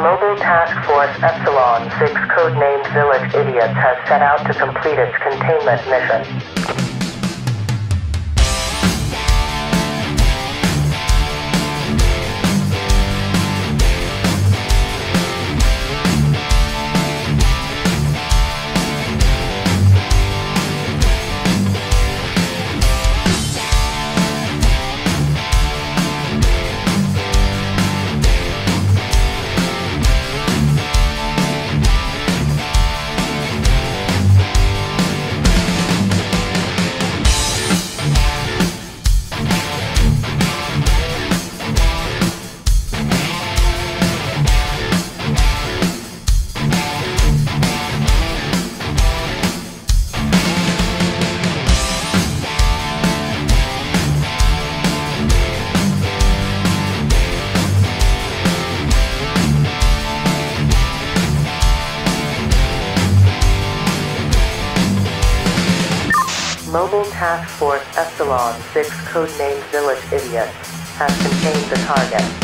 Mobile Task Force Epsilon 6 codenamed Village Idiots has set out to complete its containment mission. Mobile Task Force Epsilon 6 codenamed Village Idiots has contained the target.